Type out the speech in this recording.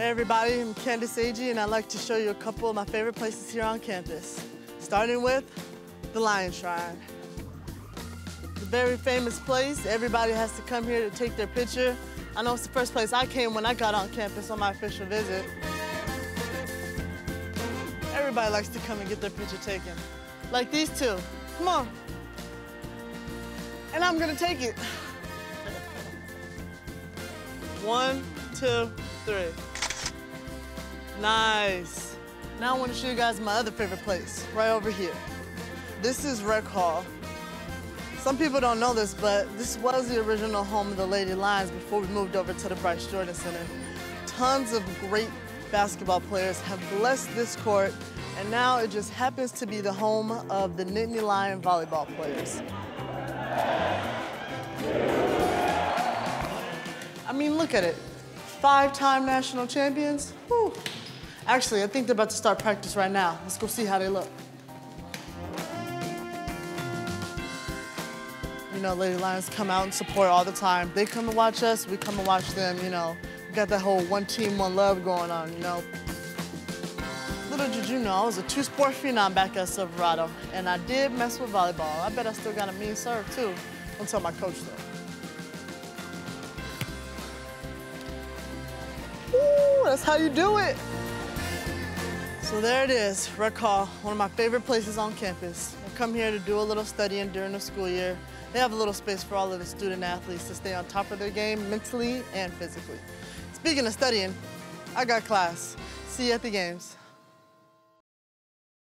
Hey everybody, I'm Candice Agee and I'd like to show you a couple of my favorite places here on campus. Starting with the Lion Shrine. A very famous place. Everybody has to come here to take their picture. I know it's the first place I came when I got on campus on my official visit. Everybody likes to come and get their picture taken. Like these two. Come on. And I'm gonna take it. One, two, three. Nice. Now I want to show you guys my other favorite place, right over here. This is Rec Hall. Some people don't know this, but this was the original home of the Lady Lions before we moved over to the Bryce Jordan Center. Tons of great basketball players have blessed this court, and now it just happens to be the home of the Nittany Lion volleyball players. I mean, look at it. Five-time national champions. Whew. Actually, I think they're about to start practice right now. Let's go see how they look. You know, Lady Lions come out and support all the time. They come and watch us, we come and watch them, you know. We got that whole one team, one love going on, you know. Little did you know, I was a two-sport phenom back at Silverado, and I did mess with volleyball. I bet I still got a mean serve, too. Don't tell my coach, though. Ooh, that's how you do it. So there it is, Rec Hall, one of my favorite places on campus. I come here to do a little studying during the school year. They have a little space for all of the student athletes to stay on top of their game mentally and physically. Speaking of studying, I got class. See you at the games.